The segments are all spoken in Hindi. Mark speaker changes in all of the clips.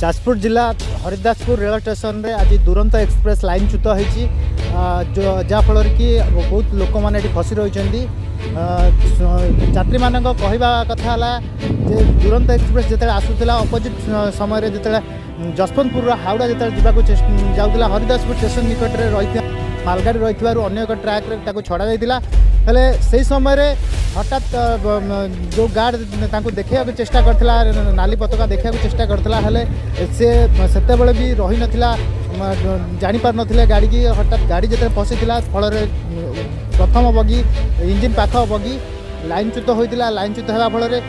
Speaker 1: ଯାଜପୁର ଜିଲ୍ଲା ହରିଦାସପୁର ରେଳ ଷ୍ଟେସନରେ ଆଜି ଦୁରନ୍ତ ଏକ୍ସପ୍ରେସ୍ ଲାଇନଚ୍ୟୁତ ହୋଇଛି ଯାହାଫଳରେ କି ବହୁତ ଲୋକମାନେ ଏଠି ଫସି ରହିଛନ୍ତି ଯାତ୍ରୀମାନଙ୍କ କହିବା କଥା ହେଲା ଯେ ଦୁରନ୍ତ ଏକ୍ସପ୍ରେସ୍ ଯେତେବେଳେ ଆସୁଥିଲା ଅପୋଜିଟ୍ ସମୟରେ ଯେତେବେଳେ ଯଶବନ୍ତପୁରର ହାଉଡ଼ା ଯେତେବେଳେ ଯିବାକୁ ଯାଉଥିଲା ହରିଦାସପୁର ଷ୍ଟେସନ ନିକଟରେ ରହିଥିଲା मलगाड़ी रही थी अगर एक ट्राक छड़ा जाता हेल्ले से समय हटात जो गार्ड देखा चेस्टा कर पता देखा चेस्टा कर सेतबाद भी रही ना जापार ना गाड़ी की हटात गाड़ी जो पशी फल प्रथम बगी इंजिन पाख बगी लाइन च्युत होता लाइन च्युत होगा फल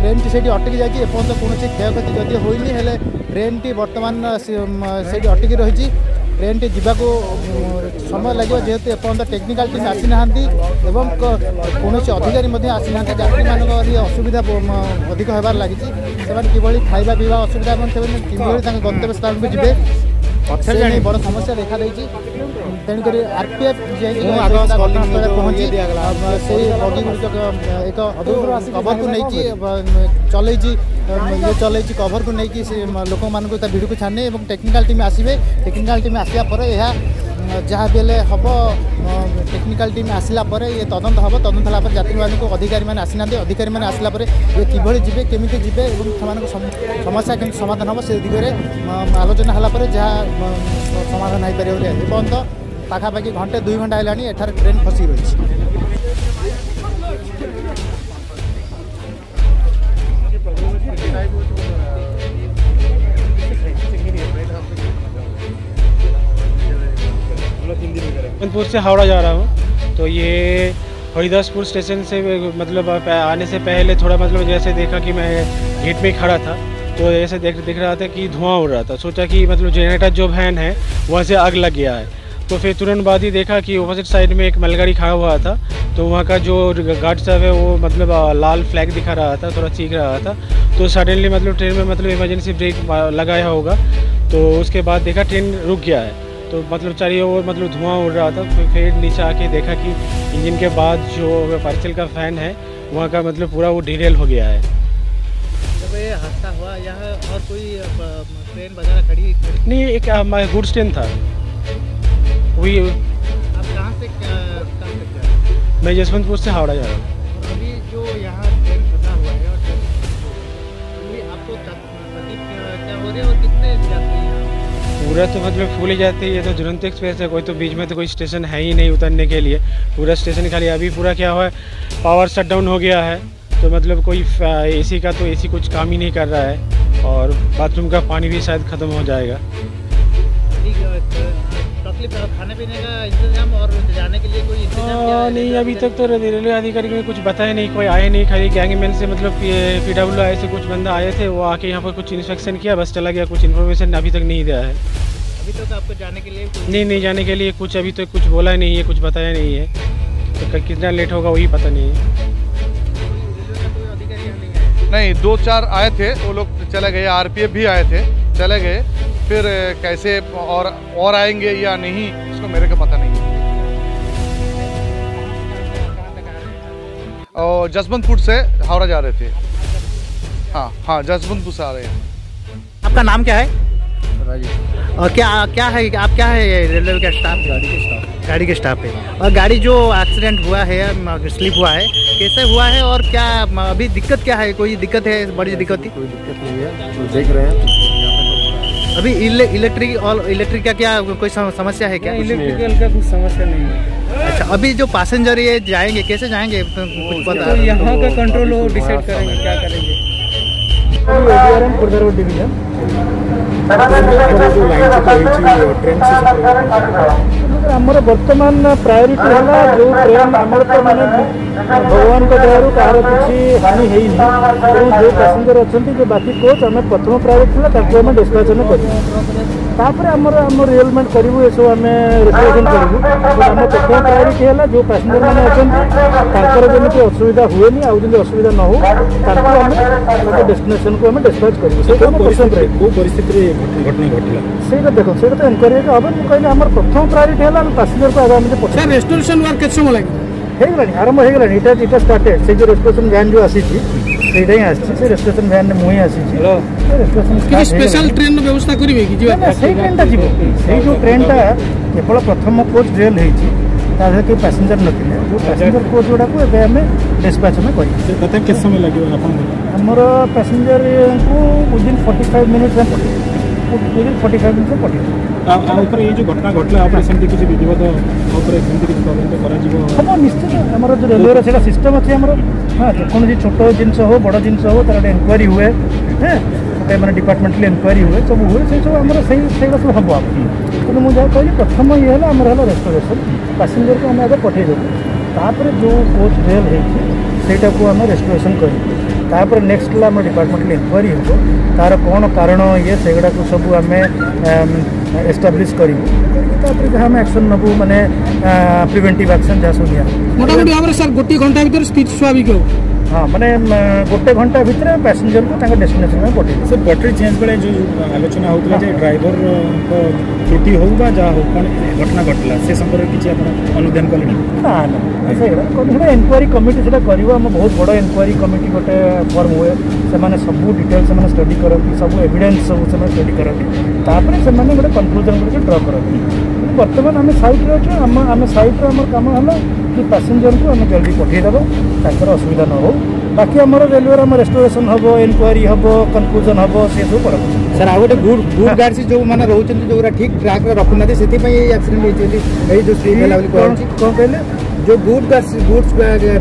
Speaker 1: ट्रेन टी से अटकी जाएगी कौन क्षय क्षति जदि होनी ट्रेन टी बर्तमान से अटकी रही ଟ୍ରେନ୍ଟି ଯିବାକୁ ସମୟ ଲାଗିବ ଯେହେତୁ ଏପର୍ଯ୍ୟନ୍ତ ଟେକ୍ନିକାଲ୍ ଟିମ୍ ଆସିନାହାନ୍ତି ଏବଂ କୌଣସି ଅଧିକାରୀ ମଧ୍ୟ ଆସିନାହାନ୍ତି ଯାତ୍ରୀମାନଙ୍କ ଆହୁରି ଅସୁବିଧା ଅଧିକ ହେବାର ଲାଗିଛି ସେମାନେ କିଭଳି ଖାଇବା ପିଇବା ଅସୁବିଧା ଏବଂ ସେମାନେ କିଭଳି ତାଙ୍କ ଗନ୍ତବ୍ୟ ସ୍ଥାନକୁ ଯିବେ ପଥର ଜାଣି ବଡ଼ ସମସ୍ୟା ଦେଖାଦେଇଛି ତେଣୁକରି ଆର୍ପିଏଫ୍ ପହଞ୍ଚି ସେଇ ବଗି ଗୁଡ଼ିକ ଏକ କଭରକୁ ନେଇକି ଚଲେଇଛି ଇଏ ଚଲେଇଛି କଭରକୁ ନେଇକି ସେ ଲୋକମାନଙ୍କୁ ତା ଭିଡ଼କୁ ଛାଡ଼ିନି ଏବଂ ଟେକ୍ନିକାଲ୍ ଟିମ୍ ଆସିବେ ଟେକ୍ନିକାଲ୍ ଟିମ୍ ଆସିବା ପରେ ଏହା ଯାହା ବି ହେଲେ ହେବ ଟେକ୍ନିକାଲ୍ ଟିମ୍ ଆସିଲା ପରେ ଇଏ ତଦନ୍ତ ହେବ ତଦନ୍ତ ହେଲା ପରେ ଯାତ୍ରୀମାନଙ୍କୁ ଅଧିକାରୀମାନେ ଆସିନାହାନ୍ତି ଅଧିକାରୀମାନେ ଆସିଲା ପରେ ଇଏ କିଭଳି ଯିବେ କେମିତି ଯିବେ ଏବଂ ସେମାନଙ୍କ ସମସ୍ୟା କେମିତି ସମାଧାନ ହେବ ସେ ଦିଗରେ ଆଲୋଚନା ହେଲା ପରେ ଯାହା ସମାଧାନ ହୋଇପାରିବ ବୋଲି ଏପର୍ଯ୍ୟନ୍ତ ପାଖାପାଖି ଘଣ୍ଟେ ଦୁଇ ଘଣ୍ଟା ହେଲାଣି ଏଠାରେ ଟ୍ରେନ୍ ଫସି ରହିଛି
Speaker 2: Thank you. कानपुर से हावड़ा जा रहा हूँ तो ये हरिदासपुर स्टेशन से मतलब आने से पहले थोड़ा मतलब जैसे देखा कि मैं गेट में खड़ा था तो ऐसे देख दिख रहा था कि धुआं उड़ रहा था सोचा कि मतलब जनरेटर जो वैन है वहाँ से आग लग गया है तो फिर तुरंत बाद ही देखा कि ऑपोजिट साइड में एक मलगाड़ी खड़ा हुआ था तो वहाँ का जो गार्ड साहब है वो मतलब लाल फ्लैग दिखा रहा था थोड़ा चीख रहा था तो सडनली मतलब ट्रेन में मतलब इमरजेंसी ब्रेक लगाया होगा तो उसके बाद देखा ट्रेन रुक गया है तो मतलब चलिए वो मतलब धुआं उड़ रहा था तो फिर नीचे आके देखा कि इंजन के बाद जो पार्सल का फ़ैन है वहाँ का मतलब पूरा वो डिरेल हो गया है
Speaker 1: हादसा हुआ यहाँ और कोई ट्रेन वगैरह खड़ी, खड़ी
Speaker 2: नहीं एक गुड्स ट्रेन था वही
Speaker 1: आप कहाँ से कहाँ तक
Speaker 2: मैं यशवंतपुर से हावड़ा जा रहा हूँ पूरा तो मतलब फूल ही जाते है ये तो दुरंत एक्सप्रेस है कोई तो बीच में तो कोई स्टेशन है ही नहीं उतरने के लिए पूरा स्टेशन खाली अभी पूरा क्या हुआ है पावर शट डाउन हो गया है तो मतलब कोई एसी का तो एसी कुछ काम ही नहीं कर रहा है और बाथरूम का पानी भी शायद ख़त्म हो जाएगा
Speaker 1: ठीक है खाने पीने का इंतजाम और जाने के लिए हाँ,
Speaker 2: नहीं अभी तक तो रेलवे अधिकारी ने कुछ बताया नहीं कोई आए नहीं खाली गैंग मैन से मतलब पी डब्ल्यू आई से कुछ बंदा आए थे वो आके यहाँ पर कुछ इंस्पेक्शन किया बस चला गया कुछ इन्फॉर्मेशन अभी तक नहीं दिया है
Speaker 1: अभी तक आपको जाने के लिए
Speaker 2: नहीं नहीं जाने के लिए कुछ अभी तक कुछ बोला नहीं है कुछ बताया नहीं है तो कितना लेट होगा वही पता नहीं है
Speaker 1: नहीं
Speaker 3: दो चार आए थे वो लोग चले गए आर भी आए थे चले गए फिर कैसे और और आएंगे या नहीं उसको मेरे को पता नहीं और जसवंतपुर से हावड़ा जा रहे थे हाँ हाँ जसवंतपुर से आ रहे हैं
Speaker 1: आपका नाम क्या है राजेश और क्या क्या है आप क्या है रेलवे का स्टाफ गाड़ी के स्टाफ गाड़ी के स्टाफ है और गाड़ी जो एक्सीडेंट हुआ है स्लिप हुआ है कैसे हुआ है और क्या अभी दिक्कत क्या है कोई दिक्कत है बड़ी दिक्कत थी
Speaker 4: कोई दिक्कत नहीं है देख रहे हैं तो
Speaker 1: अभी इलेक्ट्रिक और इलेक्ट्रिक का क्या कोई समस्या है क्या
Speaker 2: इलेक्ट्रिकल का कुछ समस्या नहीं है
Speaker 1: अच्छा अभी जो पैसेंजर ये जाएंगे कैसे जाएंगे कुछ पता
Speaker 2: तो यहाँ का कंट्रोल वो डिसाइड करेंगे क्या करेंगे
Speaker 5: आमर बर्तमान प्रायोरीटी है जो ट्रेन आम भगवान दयार तार किसी हानि है तो जो पैसेंजर अच्छा जो बाकी कोच आम प्रथम प्रायोरिटी ताकि आम डिस्कासन करूपर आम आम रियलमेंट करूँ यू आम रिप्रेजेंट करूँ प्रथम प्रायोरीटी है जो पैसेंजर मैंने अच्छा जमी असुविधा हुए नहीं आज
Speaker 4: असुविधा न हो डेस्टिनेशन
Speaker 5: को आम तो तो कर देखो सही तो इनक्वारी हम कहले प्रथम प्रायोरीटी है पैसेंजर को आगे पचास
Speaker 6: रेस्टोरेसन वर्क कैसे समय लगे
Speaker 5: ହେଇଗଲାଣି ଆରମ୍ଭ ହେଇଗଲାଣି ଏଇଟା ଏଇଟା ଷ୍ଟାର୍ଟେଡ୍ ସେ ଯେଉଁ ରେଷ୍ଟୋରେସନ୍ ଭ୍ୟାନ୍ ଯେଉଁ ଆସିଛି ସେଇଟା ହିଁ ଆସିଛି ସେ ରେଷ୍ଟୋରେସନ୍ ଭ୍ୟାନ୍ରେ ମୁଁ ହିଁ ଆସିଛି
Speaker 6: କିଛି ସ୍ପେଶାଲ ଟ୍ରେନ୍ର ବ୍ୟବସ୍ଥା କରିବେ କି ଯିବା
Speaker 5: ସେଇ ଟ୍ରେନ୍ଟା ଯିବ ସେଇ ଯେଉଁ ଟ୍ରେନ୍ଟା କେବଳ ପ୍ରଥମ କୋଚ୍ ଡେଲ୍ ହେଇଛି ତା ଦେହରେ କେହି ପ୍ୟାସେଞ୍ଜର ନଥିଲେ ଯେଉଁ ପ୍ୟାସେଞ୍ଜର କୋଚ୍ ଗୁଡ଼ାକୁ ଏବେ ଆମେ ଡିସ୍ପାଚ୍ ଆମେ କରିବୁ
Speaker 7: ତଥା କେତେ ସମୟ ଲାଗିବ ଆପଣଙ୍କର
Speaker 5: ଆମର ପ୍ୟାସେଞ୍ଜରଙ୍କୁ ୱିଦିନ୍ ଫର୍ଟି ଫାଇଭ୍ ମିନିଟ୍ସ ଆମେ ପଠାଇବୁ ପୁରୀ ଫର୍ଟି ଫାଇଭ୍ ମିନିଟ୍ରେ ପଠାଇବୁ
Speaker 7: ତା ଉପରେ ଏଇ ଯେଉଁ ଘଟଣା ଘଟିଲା ଉପରେ ସେମିତି କିଛି ବିଧିବଦ୍ଧ ଉପରେ ସେମିତି କିଛି ତଦନ୍ତ କରାଯିବ
Speaker 5: ହଁ ନିଶ୍ଚିତ ଆମର ଯେଉଁ ରେଲୱେର ସେଇଟା ସିଷ୍ଟମ୍ ଅଛି ଆମର ହଁ ଯେକୌଣସି ଛୋଟ ଜିନିଷ ହେଉ ବଡ଼ ଜିନିଷ ହେଉ ତାର ଗୋଟେ ଏନକ୍ୱାରି ହୁଏ ହଁ ଗୋଟେ ମାନେ ଡିପାର୍ଟମେଣ୍ଟାଲ ଏନକ୍ୱାରି ହୁଏ ସବୁ ହୁଏ ସେସବୁ ଆମର ସେଇ ସେଇଗୁଡ଼ା ସବୁ ହେବ କିନ୍ତୁ ମୁଁ ଯାହା କହିଲି ପ୍ରଥମ ଇଏ ହେଲା ଆମର ହେଲା ରେଷ୍ଟୋରେସନ୍ ପାସେଞ୍ଜରକୁ ଆମେ ଆଗ ପଠାଇ ଦେବୁ ତାପରେ ଯେଉଁ କୋଚ୍ ରେଲ୍ ହେଇଛି ସେଇଟାକୁ ଆମେ ରେଷ୍ଟୋରେସନ୍ କରିବୁ ᱛᱟᱦᱟᱯᱨᱚ ᱱᱮᱠᱥᱴᱞᱟ ᱢᱟ ডিপᱟᱨᱴᱢᱮᱱᱴ ᱨᱮ ᱠᱚᱨᱤᱭᱚ ᱛᱟᱨᱚ ᱠᱚᱱᱚ ᱠᱟᱨᱚᱱ ᱤᱭᱟ ᱥᱮᱜᱲᱟ ᱠᱚ ᱥᱚᱵᱩ ᱟᱢᱮ ᱮᱥᱴᱮᱵᱞᱤᱥ
Speaker 6: ᱠᱟᱹᱨᱤᱢ ᱛᱚ ᱡᱟᱦᱟᱸ ᱢᱮ ᱮᱠᱥᱚᱱ ᱱᱟᱵᱩ ᱢᱟᱱᱮ ᱯᱨᱤᱵᱮᱱᱴᱤᱵ ᱮᱠᱥᱚᱱ
Speaker 5: ᱡᱟᱥᱚ ᱜᱮᱭᱟ ᱢᱚᱴᱟᱢᱚᱴᱤ ᱟᱵᱚᱨᱮ ᱥᱟᱨ ᱜᱩᱴᱤ ᱜᱷᱚᱱᱴᱟ ᱵᱤᱫᱷᱨ ᱥᱯᱤᱥ ᱥᱣᱟᱵᱤᱠ ᱜᱮ
Speaker 7: हाँ मैंने गोटे घंटा भितर पैसेंजर को में पठे सर पटरी चेंज बेले जो आलोचना होता है ड्राइवर त्रुटि हो जहाँ हो कौन
Speaker 5: घटना घटला से संपर्क किसी अनुदान कले ना ना से कमिटी से बहुत बड़ इनक्वारी कमिटी गोटे फर्म हुए से सब डिटेल से स्टडी करती सब एविडेन्स सब स्टडी करती तापर से गोटे कनक्लूजन गुड़िक ड्र करती बर्तमान आम सैट्रे अच्छे आम सैट्रे आम कम है କି ପାସେଞ୍ଜରକୁ ଆମେ ଜଲ୍ଦି ପଠାଇଦେବା ତାଙ୍କର ଅସୁବିଧା ନ ହେଉ ବାକି ଆମର ରେଲୱେର ଆମ ରେଷ୍ଟୋରେସନ୍ ହେବ ଏନକ୍ୱାରି ହେବ କନକ୍ଲୁଜନ୍ ହେବ ସେସବୁ ବଡ଼
Speaker 1: ସାର୍ ଆଉ ଗୋଟେ ଗୁଡ୍ ଗୁଡ୍ ଗାର୍ଡସ୍ ଯେଉଁମାନେ ରହୁଛନ୍ତି ଯେଉଁଗୁଡ଼ା ଠିକ୍ ଟ୍ରାକ୍ରେ ରଖୁନାହାନ୍ତି ସେଥିପାଇଁ ଏଇ ଆକ୍ସିଡେଣ୍ଟ ହେଇଛନ୍ତି ଏଇ ଯେଉଁ ସ୍ତ୍ରୀ ହେଲା ବୋଲି କୁହାଯାଉଛି
Speaker 5: କ'ଣ କହିଲେ
Speaker 1: ଯେଉଁ ଗୁଡ୍ ଗାର୍ଡସ୍ ଗୁଡ୍ସ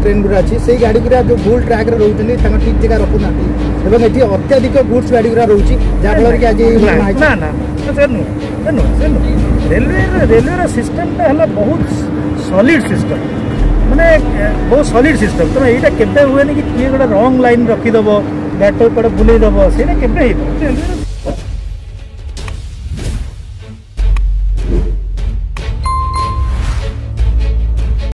Speaker 1: ଟ୍ରେନ୍ ଗୁଡ଼ା ଅଛି ସେଇ ଗାଡ଼ି ଗୁଡ଼ା ଯେଉଁ ଭୁଲ୍ ଟ୍ରାକ୍ରେ ରହୁଛନ୍ତି ତାଙ୍କ ଠିକ୍ ଜାଗା ରଖୁନାହାନ୍ତି ଏବଂ ଏଠି ଅତ୍ୟଧିକ ଗୁଡ୍ସ ଗାଡ଼ି ଗୁଡ଼ା ରହୁଛି ଯାହାଫଳରେ କି ଆଜି
Speaker 5: ନା ନା ସେ ନୁହେଁ ସେ ନୁହେଁ ସେ ନୁହେଁ ରେଲୱେ ରେଲୱେର ସିଷ୍ଟମଟା ହେଲା ବହୁତ ସଲିଡ୍ ସିଷ୍ଟମ୍ ମାନେ ବହୁତ ସଲିଡ୍ ସିଷ୍ଟମ୍ ତେଣୁ ଏଇଟା କେବେ ହୁଏନି କି କିଏ ଗୋଟେ ରଙ୍ଗ ଲାଇନ୍ ରଖିଦେବ ବ୍ୟାଟର୍ କୁଆଡ଼େ ବୁଲେଇଦେବ ସେଇଟା କେବେ ହେଇପାରିବ